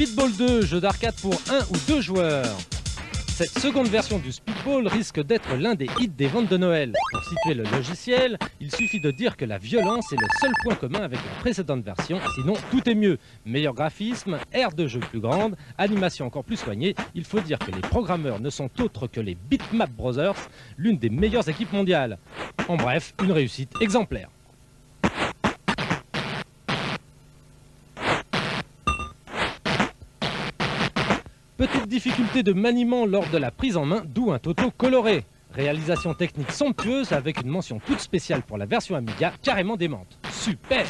Speedball 2, jeu d'arcade pour un ou deux joueurs. Cette seconde version du Speedball risque d'être l'un des hits des ventes de Noël. Pour situer le logiciel, il suffit de dire que la violence est le seul point commun avec la précédente version, sinon tout est mieux. Meilleur graphisme, aire de jeu plus grande, animation encore plus soignée, il faut dire que les programmeurs ne sont autres que les Bitmap Brothers, l'une des meilleures équipes mondiales. En bref, une réussite exemplaire. Petite difficulté de maniement lors de la prise en main, d'où un Toto coloré. Réalisation technique somptueuse avec une mention toute spéciale pour la version Amiga, carrément démente. Super